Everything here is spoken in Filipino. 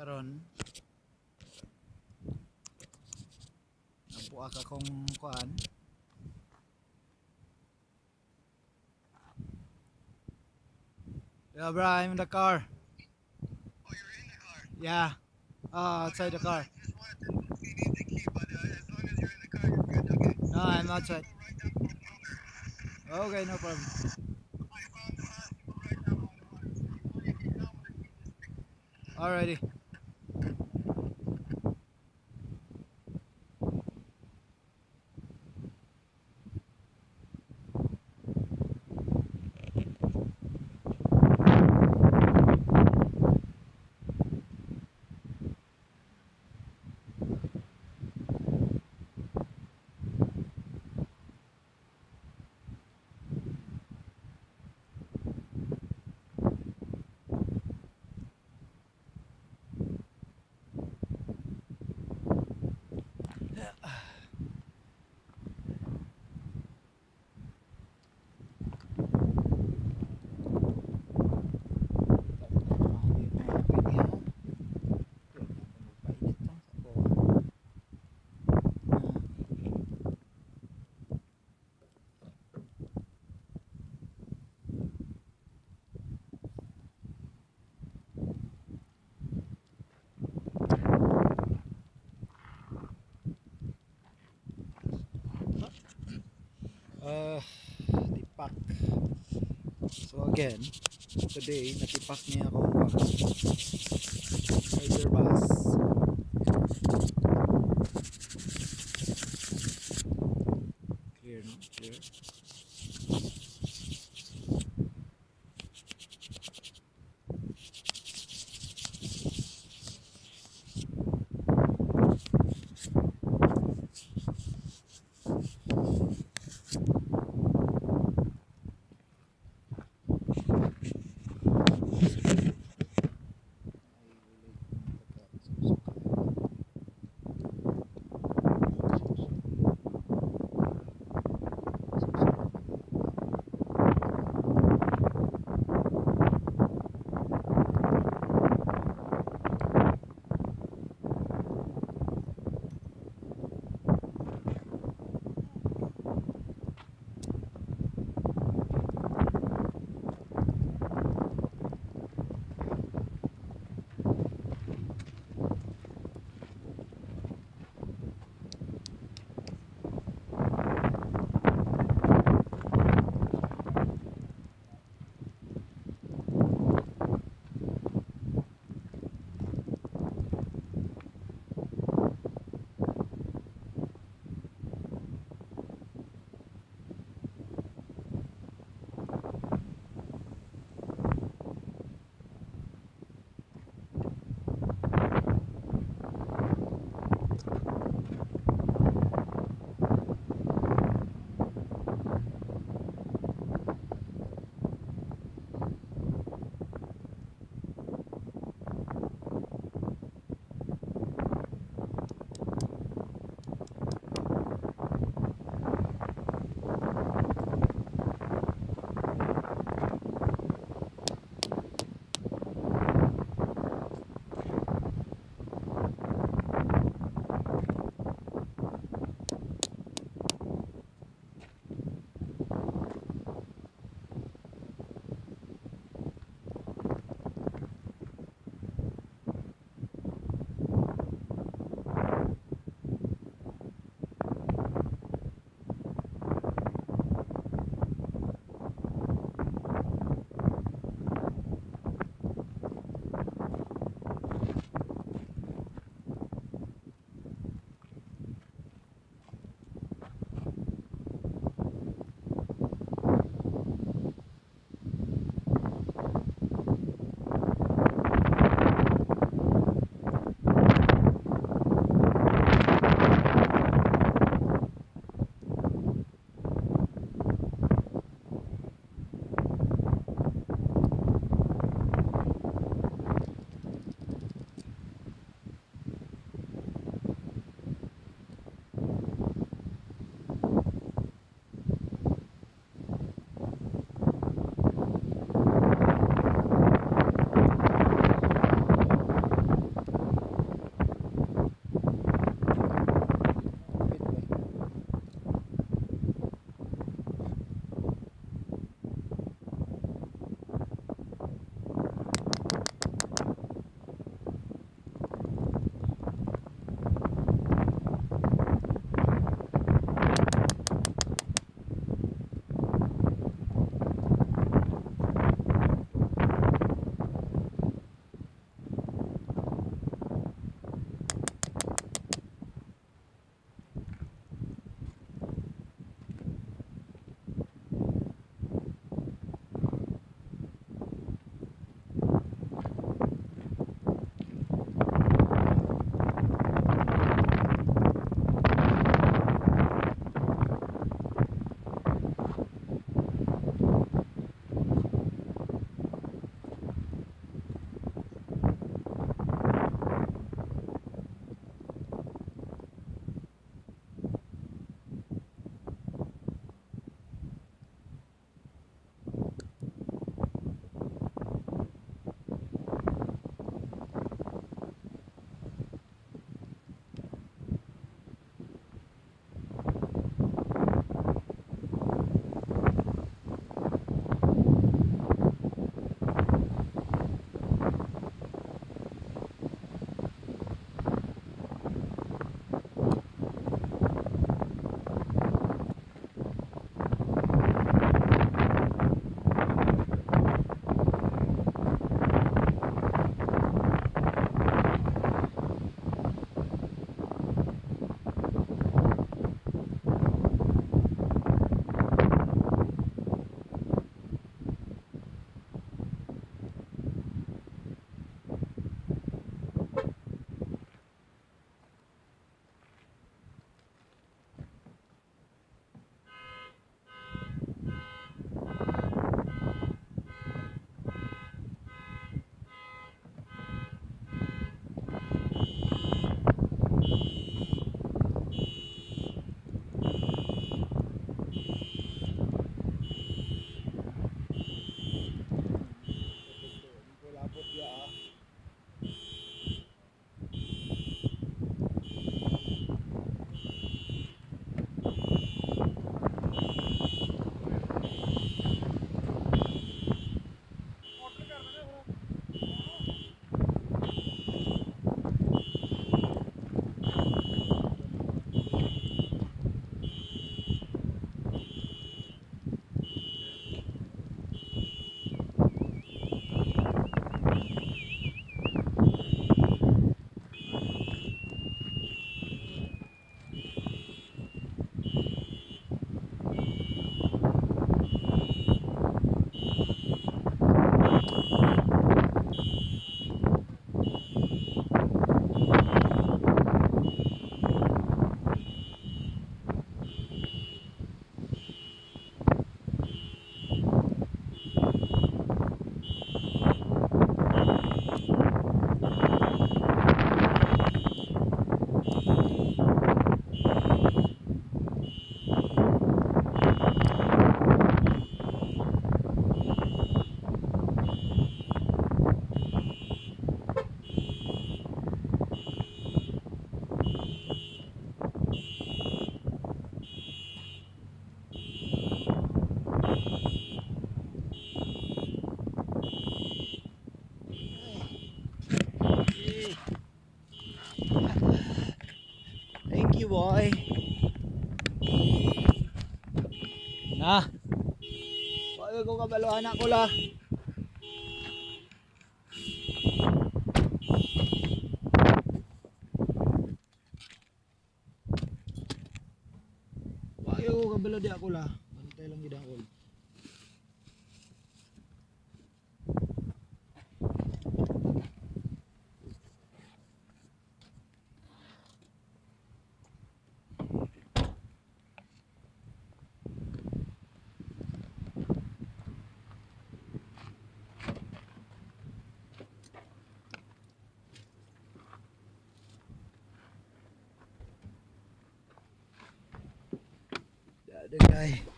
karon. Nabuak akong kuan. Yeah, bro, I'm in the car. Oh, you're in the car. Yeah. Uh, outside the car. See if the key, but uh, as long as you're in the car, you're good. Okay. No, I'm outside. Go right down the corner. Okay, no problem. I found the house. Go right down the corner. So you can come and keep this picture. Alrighty. Uh, tipak. So again, today natipak niya ako rider bus. Boy. Na. Wala ko kabalo anak ko la. Wala ko kabalo di ako la. Antay lang gid ako. đây.